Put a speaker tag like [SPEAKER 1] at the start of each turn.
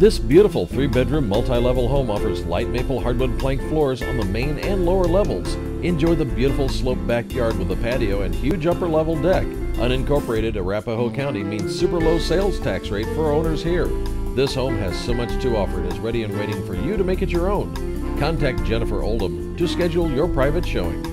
[SPEAKER 1] This beautiful three bedroom multi level home offers light maple hardwood plank floors on the main and lower levels. Enjoy the beautiful sloped backyard with a patio and huge upper level deck. Unincorporated Arapahoe County means super low sales tax rate for owners here. This home has so much to offer it is ready and waiting for you to make it your own. Contact Jennifer Oldham to schedule your private showing.